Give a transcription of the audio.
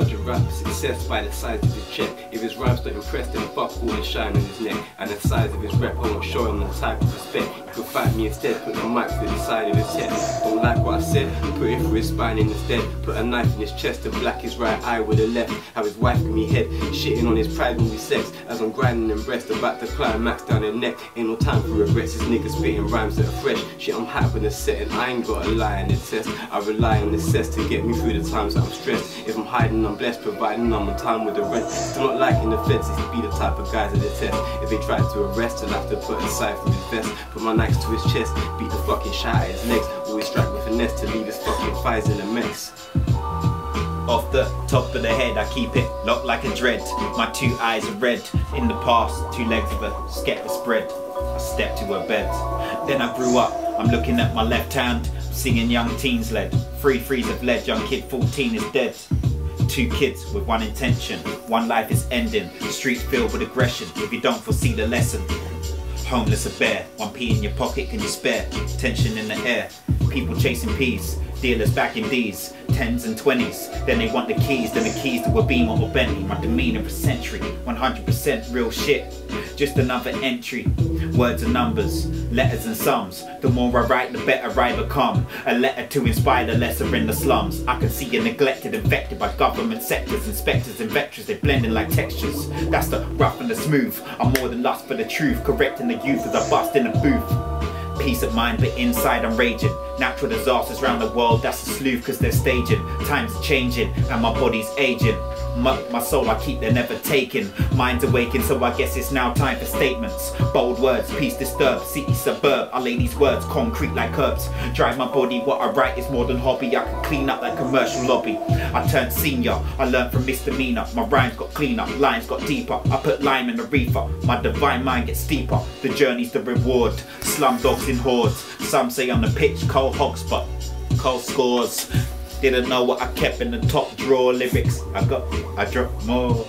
judge grasp success by the size of his check. If his rhymes don't impress, then fuck all the shine on his neck. And the size of his rep, I won't show him the type of respect. You can fight me instead, put the mic to the side of his head. Don't like what I said, put it through his spine instead. Put a knife in his chest and black his right eye with the left. Have his wife give me head, shitting on his pride when we sex. As I'm grinding them breast, about to climax down their neck. Ain't no time for regrets, this nigga spitting rhymes that are fresh. Shit, I'm hype in the setting, I ain't got a lie in the test. I rely on the cess to get me through the times that I'm stressed. If I'm hiding, I'm blessed, providing I'm on time with the rent. Still not liking the feds, is be the type of guys that they test. If they try to arrest, I'll have to put aside from his vest. Put my knife to his chest, beat the fucking shot at his legs. Always strike with finesse to leave his fucking thighs in a mess. Off the top of the head, I keep it locked like a dread. My two eyes are red. In the past, two legs of a scatter spread. I stepped to her bed. Then I grew up. I'm looking at my left hand, singing young teens led. Three threes of lead, young kid 14 is dead. Two kids with one intention, one life is ending. The streets filled with aggression if you don't foresee the lesson. Homeless a bear, one pea in your pocket can you spare? Tension in the air, people chasing peas, dealers back in D's, tens and twenties. Then they want the keys, then the keys to a beam or Bentley. My demeanor for century, 100% real shit. Just another entry. Words and numbers, letters and sums. The more I write, the better I become. A letter to inspire the lesser in the slums. I can see you neglected, infected by government sectors, inspectors and veterans. They blending like textures. That's the rough and the smooth. I'm more than lust for the truth, correcting the youth as I bust in a booth. Peace of mind, but inside I'm raging. Natural disasters around the world, that's a sleuth cause they're staging. Times changing and my body's aging. My, my soul I keep, they're never taken. Mind's awakened, so I guess it's now time for statements. Bold words, peace disturbed, city suburb. I lay these words concrete like herbs. Drive my body, what I write is more than hobby. I can clean up that commercial lobby. I turned senior, I learned from misdemeanor. My rhymes got cleaner, lines got deeper. I put lime in the reefer, my divine mind gets steeper. The journey's the reward. Slum dogs in hordes. Some say on the pitch, cold hogs, but cold scores. Didn't know what I kept in the top drawer lyrics. I got, I dropped more.